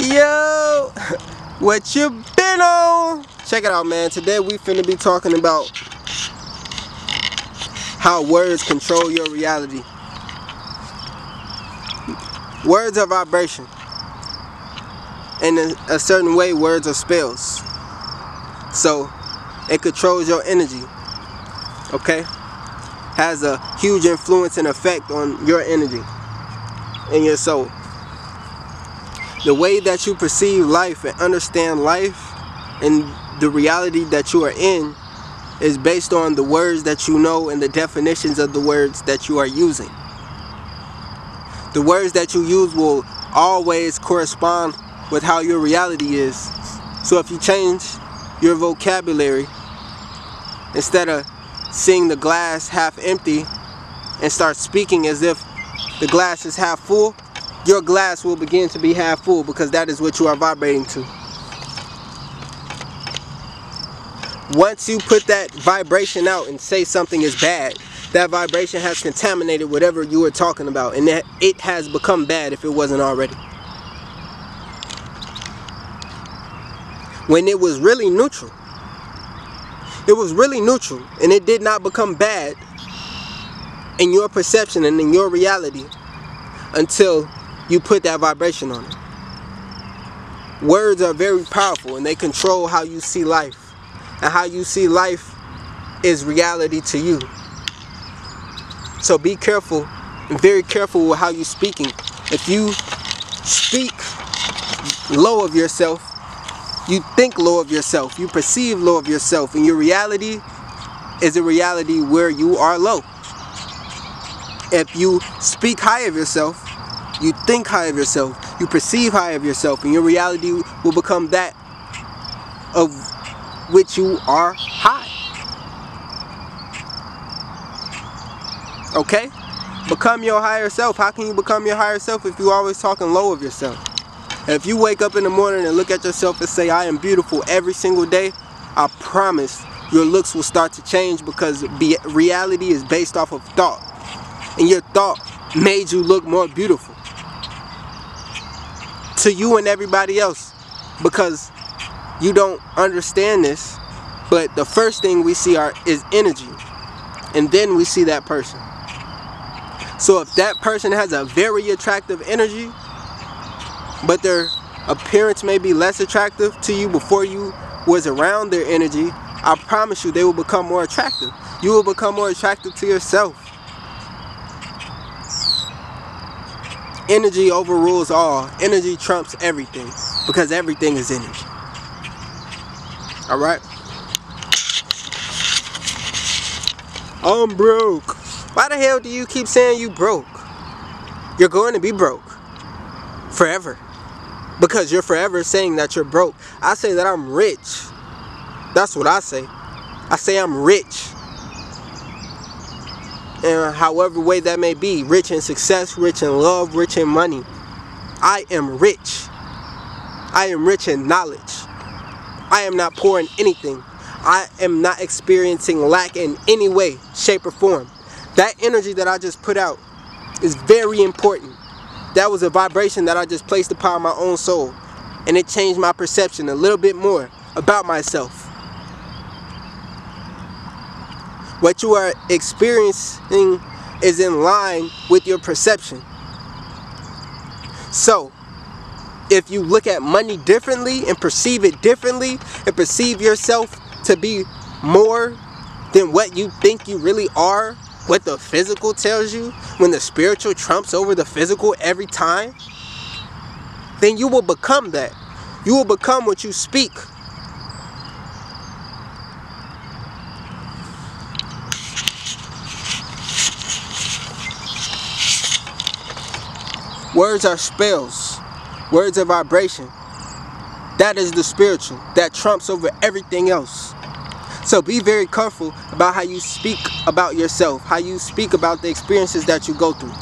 Yo, what you been on? Check it out, man. Today we finna be talking about how words control your reality. Words are vibration. In a, a certain way, words are spells. So, it controls your energy. Okay? Has a huge influence and effect on your energy and your soul the way that you perceive life and understand life and the reality that you are in is based on the words that you know and the definitions of the words that you are using. The words that you use will always correspond with how your reality is. So if you change your vocabulary, instead of seeing the glass half empty and start speaking as if the glass is half full, your glass will begin to be half full because that is what you are vibrating to. Once you put that vibration out and say something is bad, that vibration has contaminated whatever you were talking about and that it has become bad if it wasn't already. When it was really neutral. It was really neutral and it did not become bad in your perception and in your reality until you put that vibration on it. Words are very powerful and they control how you see life. And how you see life is reality to you. So be careful and very careful with how you're speaking. If you speak low of yourself, you think low of yourself, you perceive low of yourself, and your reality is a reality where you are low. If you speak high of yourself, you think high of yourself. You perceive high of yourself. And your reality will become that of which you are high. Okay? Become your higher self. How can you become your higher self if you're always talking low of yourself? And if you wake up in the morning and look at yourself and say, I am beautiful every single day, I promise your looks will start to change because reality is based off of thought. And your thought made you look more beautiful to you and everybody else because you don't understand this but the first thing we see are is energy and then we see that person. So if that person has a very attractive energy but their appearance may be less attractive to you before you was around their energy I promise you they will become more attractive. You will become more attractive to yourself Energy overrules all. Energy trumps everything because everything is energy. All right? I'm broke. Why the hell do you keep saying you broke? You're going to be broke forever because you're forever saying that you're broke. I say that I'm rich. That's what I say. I say I'm rich in however way that may be rich in success, rich in love, rich in money. I am rich. I am rich in knowledge. I am not poor in anything. I am not experiencing lack in any way, shape, or form. That energy that I just put out is very important. That was a vibration that I just placed upon my own soul. And it changed my perception a little bit more about myself. What you are experiencing is in line with your perception. So, if you look at money differently and perceive it differently and perceive yourself to be more than what you think you really are, what the physical tells you, when the spiritual trumps over the physical every time, then you will become that. You will become what you speak. Words are spells. Words are vibration. That is the spiritual. That trumps over everything else. So be very careful about how you speak about yourself, how you speak about the experiences that you go through.